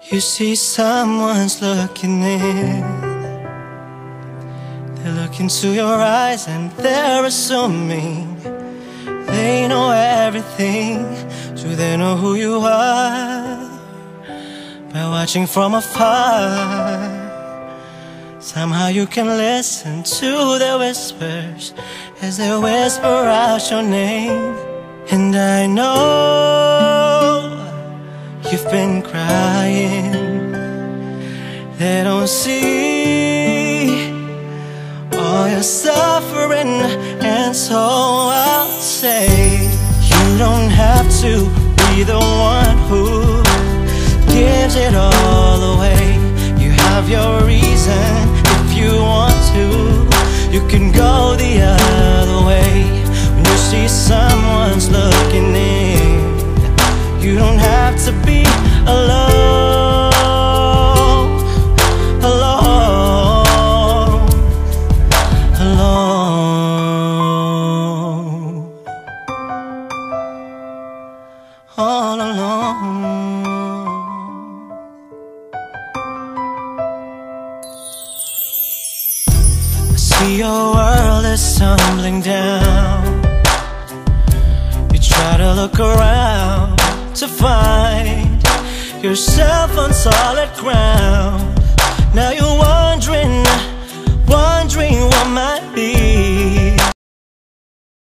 You see someone's looking in. They look into your eyes and they're assuming They know everything. Do they know who you are? By watching from afar. Somehow you can listen to their whispers As they whisper out your name. And I know You've been crying. They don't see All your suffering. And so I'll say You don't have to be the one who Gives it all away. You have your reason If you want to. You can go All alone. I see your world is tumbling down. You try to look around to find yourself on solid ground. Now you're wondering, wondering what might